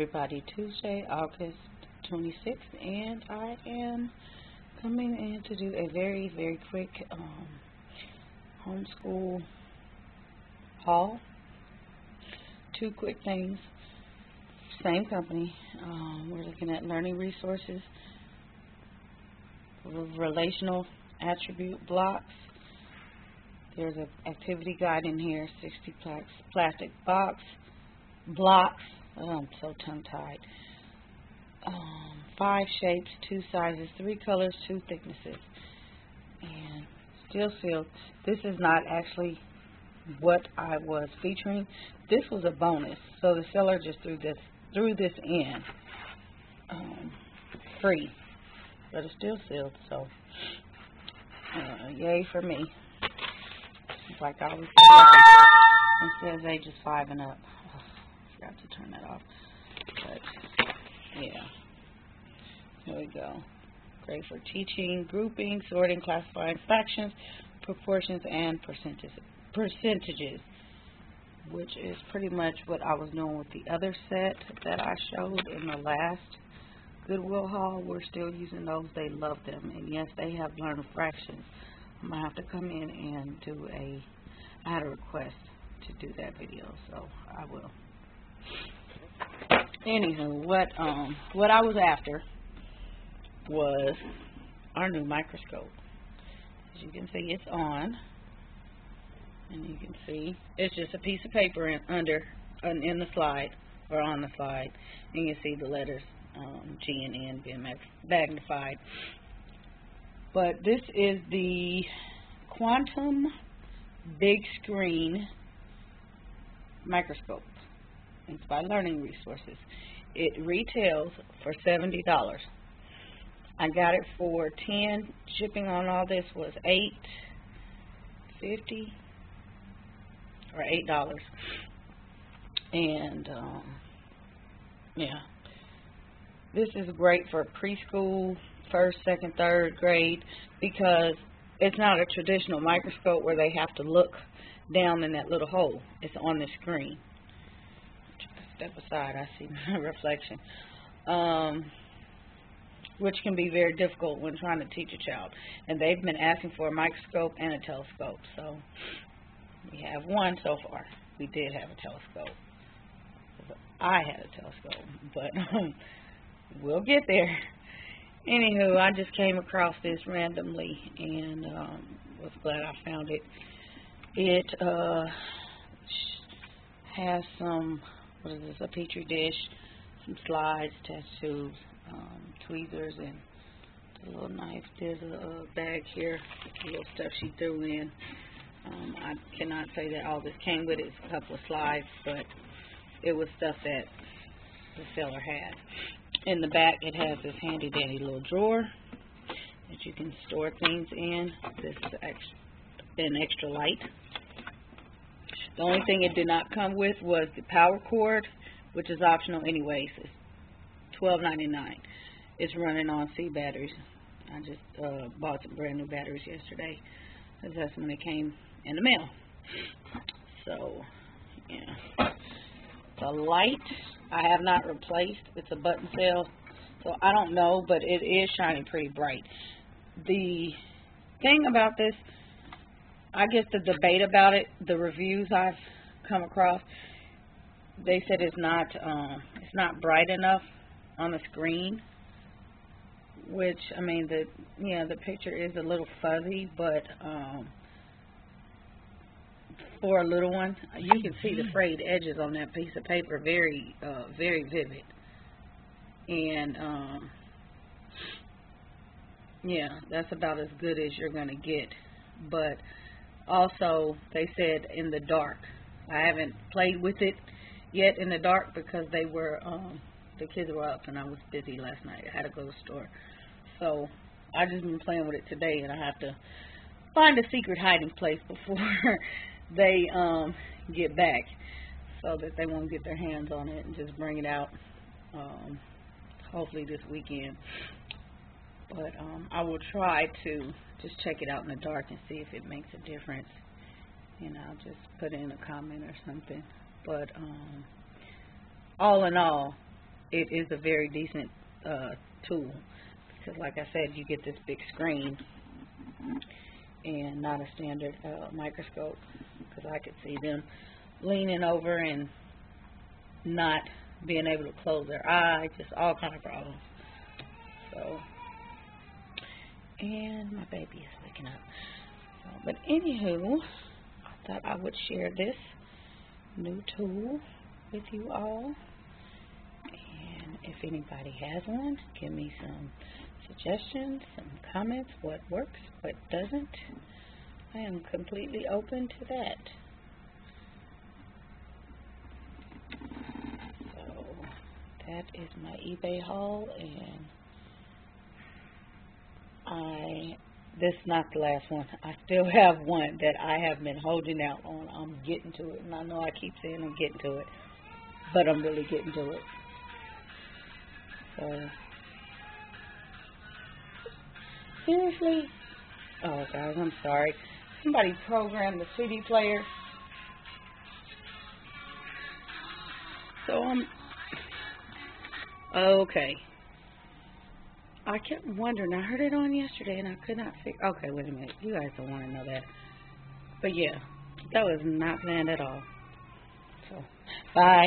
everybody Tuesday, August 26th, and I am coming in to do a very, very quick um, homeschool haul. Two quick things. Same company. Um, we're looking at learning resources, relational attribute blocks. There's an activity guide in here, 60 plastic box blocks Oh, I'm so tongue-tied. Um, five shapes, two sizes, three colors, two thicknesses. And still sealed. This is not actually what I was featuring. This was a bonus. So the seller just threw this threw this in um, free. But it's still sealed, so uh, yay for me. It's like I was It says ages five and up forgot to turn that off. But, yeah. Here we go. Great for teaching, grouping, sorting, classifying fractions, proportions, and percentages. Percentages, which is pretty much what I was doing with the other set that I showed in the last Goodwill haul. We're still using those. They love them. And yes, they have learned fractions. I'm going to have to come in and do a, I had a request to do that video, so I will. Anywho, what um what I was after was our new microscope. As you can see, it's on, and you can see it's just a piece of paper in, under in the slide or on the slide, and you see the letters um, G and N being magnified. But this is the quantum big screen microscope. By Learning Resources. It retails for $70. I got it for 10 Shipping on all this was 8 50 or $8. And, um, yeah. This is great for preschool, first, second, third grade because it's not a traditional microscope where they have to look down in that little hole. It's on the screen step aside, I see my reflection. Um, which can be very difficult when trying to teach a child. And they've been asking for a microscope and a telescope. So we have one so far. We did have a telescope. I had a telescope, but um, we'll get there. Anywho, I just came across this randomly and um, was glad I found it. It uh, has some what is this, a petri dish, some slides, test tubes, um, tweezers, and a little knife. There's a, a bag here, a little stuff she threw in. Um, I cannot say that all this came with it. It's a couple of slides, but it was stuff that the seller had. In the back, it has this handy dandy little drawer that you can store things in. This is been extra light. The only thing it did not come with was the power cord, which is optional anyways. It's twelve ninety nine. It's running on C batteries. I just uh, bought some brand new batteries yesterday. That's when they came in the mail. So, yeah. The light I have not replaced. It's a button cell. So I don't know, but it is shining pretty bright. The thing about this I guess the debate about it, the reviews I've come across, they said it's not um, it's not bright enough on the screen. Which I mean the yeah the picture is a little fuzzy, but um, for a little one, you can see the frayed edges on that piece of paper very uh, very vivid. And um, yeah, that's about as good as you're gonna get. But also they said in the dark. I haven't played with it yet in the dark because they were um the kids were up and I was busy last night. I had to go to the store. So I just been playing with it today and I have to find a secret hiding place before they um get back so that they won't get their hands on it and just bring it out um hopefully this weekend. But um I will try to just check it out in the dark and see if it makes a difference. You know, just put in a comment or something. But um, all in all, it is a very decent uh, tool because, like I said, you get this big screen and not a standard uh, microscope because I could see them leaning over and not being able to close their eye, just all kind of problems. So, and my baby is waking up. So, but anywho, I thought I would share this new tool with you all. And if anybody has one, give me some suggestions, some comments, what works, what doesn't. I am completely open to that. So that is my eBay haul and I this is not the last one. I still have one that I have been holding out on. I'm getting to it and I know I keep saying I'm getting to it. But I'm really getting to it. So seriously? Oh guys, I'm sorry. Somebody programmed the CD player. So I'm okay. I kept wondering. I heard it on yesterday, and I could not figure. Okay, wait a minute. You guys don't want to know that, but yeah, that was not planned at all. So, bye.